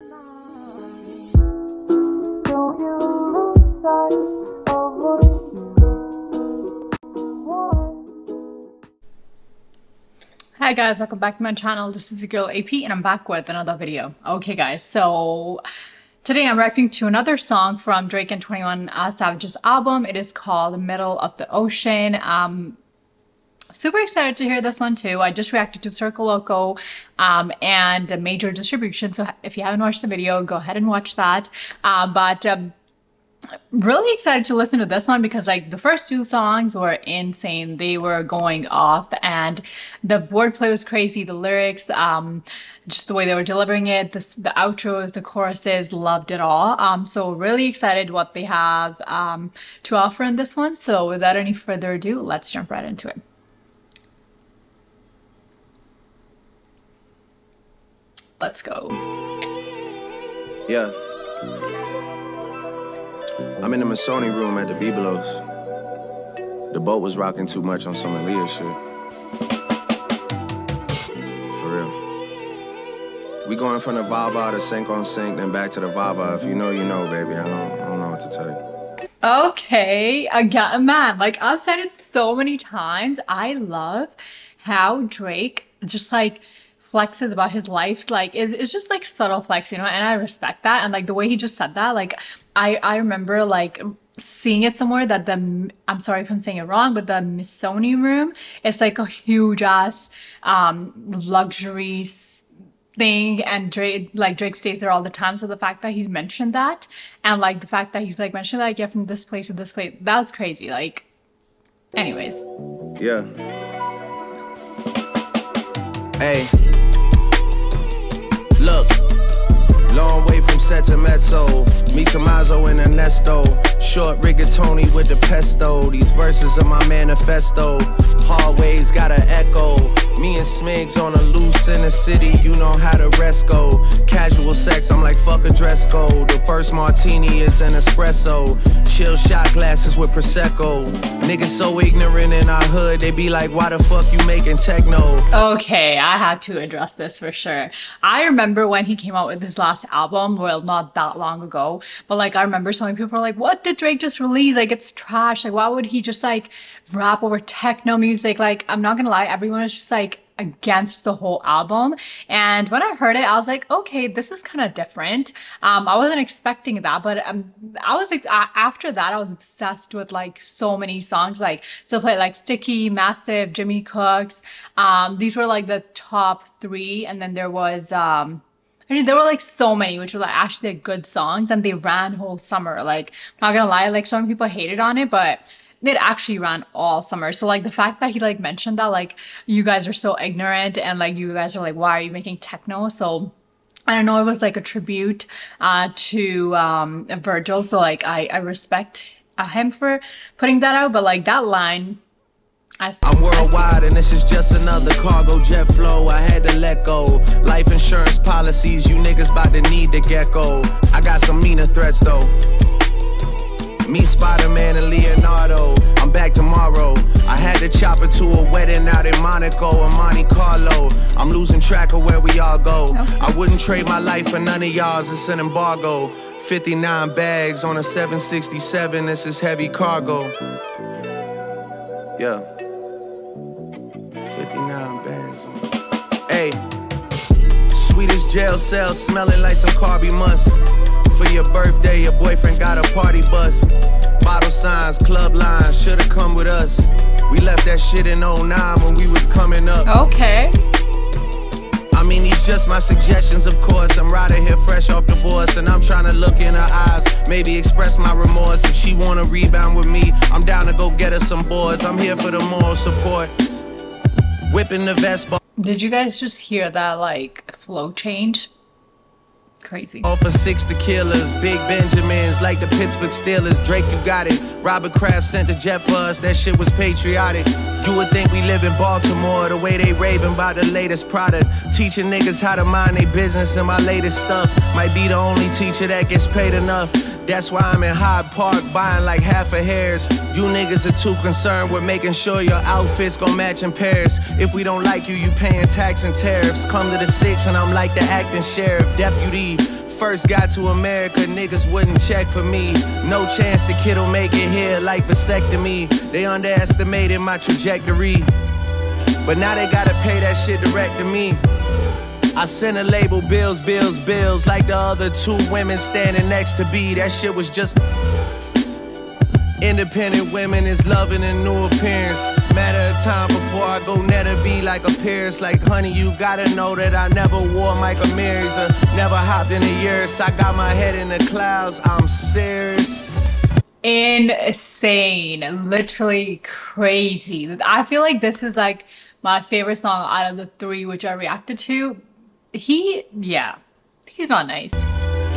Hi guys, welcome back to my channel. This is your girl AP and I'm back with another video. Okay guys, so today I'm reacting to another song from Drake and 21 uh, Savage's album. It is called The Middle of the Ocean. Um, super excited to hear this one too. I just reacted to Circo Loco um, and a major distribution. So if you haven't watched the video, go ahead and watch that. Uh, but um, really excited to listen to this one because like the first two songs were insane they were going off and the wordplay was crazy the lyrics um just the way they were delivering it the, the outros the choruses loved it all um so really excited what they have um to offer in this one so without any further ado let's jump right into it let's go yeah I'm in the Missoni room at the Byblos. The boat was rocking too much on some Aaliyah shit. For real. We going from the Vava to Sink on Sink, then back to the Vava. If you know, you know, baby. I don't, I don't know what to tell you. Okay, again, man, like I've said it so many times. I love how Drake just like flexes about his life like it's, it's just like subtle flex you know and i respect that and like the way he just said that like i i remember like seeing it somewhere that the i'm sorry if i'm saying it wrong but the Missoni room it's like a huge ass um luxury thing and Drake like Drake stays there all the time. So the fact that he mentioned that and like the fact that he's like mentioned like yeah from this place to this place that was crazy. Like anyways. Yeah. Hey. Long way from set to mezzo. Me Tommaso and Ernesto. Short rigatoni with the pesto. These verses are my manifesto. Hallways got an echo. Me and Smigs on a loose in the city, you know how the rest go. Casual sex, I'm like fuck a dress code. The first martini is an espresso. Chill shot glasses with Prosecco. Niggas so ignorant in our hood, they be like, why the fuck you making techno? Okay, I have to address this for sure. I remember when he came out with his last album, well, not that long ago, but like I remember so many people were like, what did Drake just release? Like it's trash. Like why would he just like rap over techno music? Like I'm not gonna lie, everyone was just like, against the whole album. And when I heard it, I was like, okay, this is kind of different. Um, I wasn't expecting that, but um, I was like, after that, I was obsessed with like so many songs. Like, so play like Sticky, Massive, Jimmy Cooks. Um, these were like the top three. And then there was, um, Actually, there were like so many, which were like actually good songs, and they ran whole summer. Like, I'm not gonna lie, like some people hated on it, but it actually ran all summer. So like the fact that he like mentioned that like you guys are so ignorant and like you guys are like why are you making techno? So I don't know, it was like a tribute uh, to um, Virgil. So like I, I respect uh, him for putting that out, but like that line I, am worldwide and this is just another cargo jet flow. I had to let go. Life insurance policies, you niggas about to need the gecko. I got some meaner threats though. Me, Spider-Man, and Leonardo. I'm back tomorrow. I had to chop it to a wedding out in Monaco or Monte Carlo. I'm losing track of where we all go. I wouldn't trade my life for none of y'all's. It's an embargo. 59 bags on a 767. This is heavy cargo. Yeah. 59 bags. Hey. Swedish jail cell smelling like some carby must. For your birthday, your boyfriend got a party bus. Bottle signs, club lines, should've come with us. We left that shit in 09 when we was coming up. Okay. I mean, these just my suggestions, of course. I'm right here fresh off divorce, and I'm trying to look in her eyes, maybe express my remorse. If she wanna rebound with me, I'm down to go get her some boards. I'm here for the moral support. Whipping the vest. Did you guys just hear that like flow change? Crazy. All for six tequilas, big Benjamins like the Pittsburgh Steelers. Drake, you got it. Robert Kraft sent the jet for us, that shit was patriotic. You would think we live in Baltimore, the way they raving about the latest product. Teaching niggas how to mind their business and my latest stuff. Might be the only teacher that gets paid enough. That's why I'm in Hyde Park buying like half a hairs. You niggas are too concerned with making sure your outfits gon' match in pairs. If we don't like you, you paying tax and tariffs. Come to the six and I'm like the acting sheriff, deputy first got to America, niggas wouldn't check for me. No chance the kid'll make it here like vasectomy. They underestimated my trajectory. But now they gotta pay that shit direct to me. I sent a label bills, bills, bills, like the other two women standing next to B. That shit was just. Independent women is loving a new appearance. Matter of time before I go netter be like a Paris. Like, honey, you gotta know that I never wore Michael Myers or never hopped in a years. I got my head in the clouds. I'm serious. Insane. Literally crazy. I feel like this is like my favorite song out of the three which I reacted to. He, yeah, he's not nice.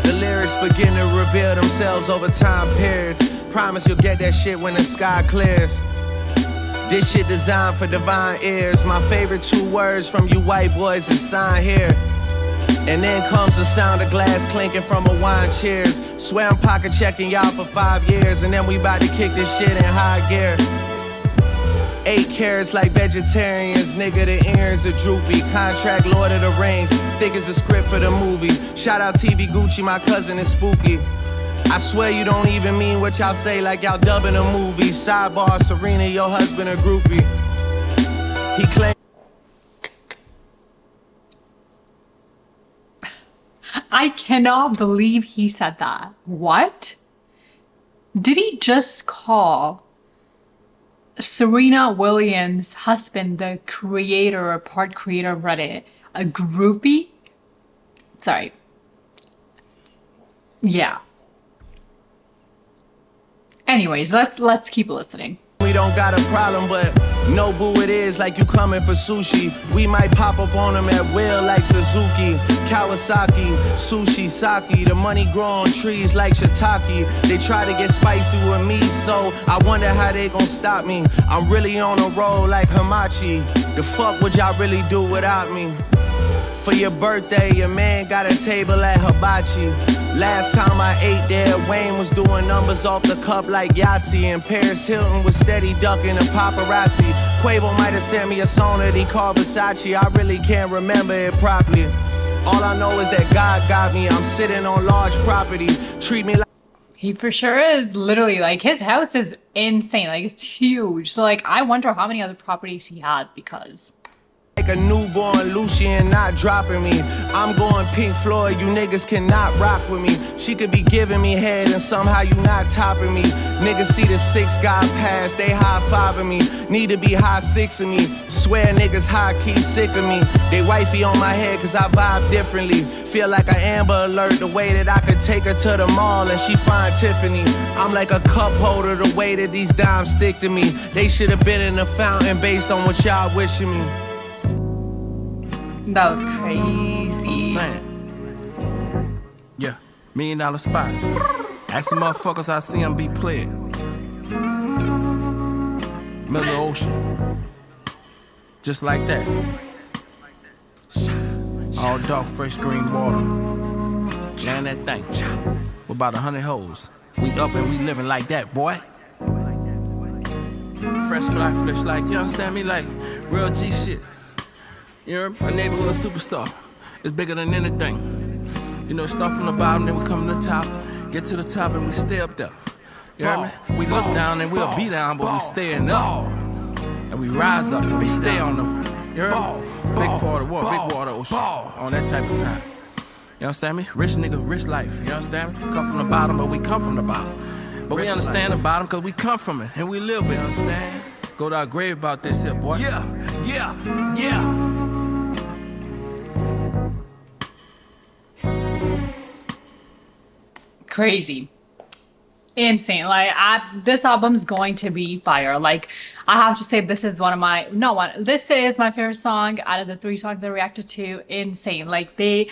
The lyrics begin to reveal themselves over time periods. Promise you'll get that shit when the sky clears. This shit designed for divine ears. My favorite two words from you white boys is sign here. And then comes the sound of glass clinking from a wine cheers. Swear I'm pocket checking y'all for five years, and then we about to kick this shit in high gear. Eight carats like vegetarians, nigga, the ears are droopy. Contract Lord of the Rings, thick as a script for the movie. Shout out TV Gucci, my cousin is spooky. I swear you don't even mean what y'all say, like y'all dubbing a movie. Sidebar, Serena, your husband a groupie. He claimed. I cannot believe he said that. What? Did he just call Serena Williams' husband, the creator or part creator of Reddit, a groupie? Sorry. Yeah. Anyways, let's let's keep listening. We don't got a problem, but no boo it is like you coming for sushi. We might pop up on them at will like Suzuki, Kawasaki, sushi, sake. The money grow on trees like shiitake. They try to get spicy with me, so I wonder how they gon' stop me. I'm really on a roll like Hamachi. The fuck would y'all really do without me? For your birthday, your man got a table at Hibachi. Last time I ate there, Wayne was doing numbers off the cup like Yahtzee, and Paris Hilton was steady ducking the paparazzi. Quavo might have sent me a song that he called Versace. I really can't remember it properly. All I know is that God got me. I'm sitting on large property. Treat me like. He for sure is. Literally, like his house is insane. Like it's huge. So like I wonder how many other properties he has because Like a newborn Lucian not dropping me. I'm going Pink Floyd, you niggas cannot rock with me. She could be giving me head and somehow you not topping me. Niggas see the six guy pass, they high fiving me. Need to be high six of me. Swear niggas high key sick of me. They wifey on my head cause I vibe differently. Feel like an Amber Alert the way that I could take her to the mall and she find Tiffany. I'm like a cup holder the way that these dimes stick to me. They should have been in the fountain based on what y'all wishing me. That was crazy. Yeah, million dollar spot. Ask the motherfuckers I see them be playing. Middle ocean. Just like that. All dark, fresh green water. Man, that thing. With about a hundred hoes. We up and we living like that, boy. Fresh fly, fresh like, you understand me? Like real G shit. You know, a neighborhood superstar. It's bigger than anything. You know, start from the bottom, then we come to the top. Get to the top and we stay up there. You hear me? We look down and we'll be down, but we staying up. And we rise up and we stay on the. You heard me? Big water, water, big water, ocean. On that type of time. You understand me? Rich nigga, rich life. You understand me? Come from the bottom, but we come from the bottom. But we understand the bottom because we come from it and we live it. Understand? Go to our grave about this here, boy. Yeah, yeah, yeah. Crazy. Insane. Like I, this album's going to be fire. Like i have to say this is one of my no one this is my favorite song out of the three songs i reacted to. Insane. Like they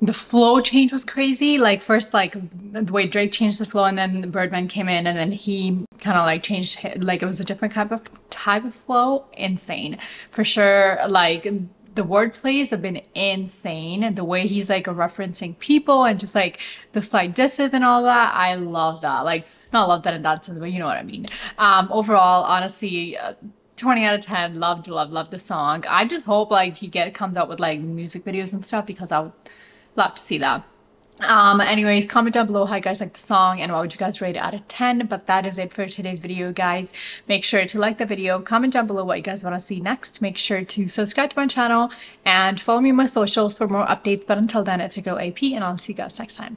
the flow change was crazy. Like first like the way drake changed the flow and then birdman came in and then he kind of like changed like it was a different type of type of flow. Insane. For sure like the word plays have been insane and the way he's like referencing people and just like the slight disses and all that. I love that. Like not love that in that sense but you know what i mean. Um overall honestly uh, 20 out of 10 loved love love the song. I just hope like he get comes out with like music videos and stuff because i would love to see that Um, anyways, comment down below how you guys like the song and what would you guys rate it out of 10. But that is it for today's video, guys. Make sure to like the video, comment down below what you guys want to see next. Make sure to subscribe to my channel and follow me on my socials for more updates. But until then, it's your girl AP and I'll see you guys next time.